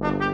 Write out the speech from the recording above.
Bye.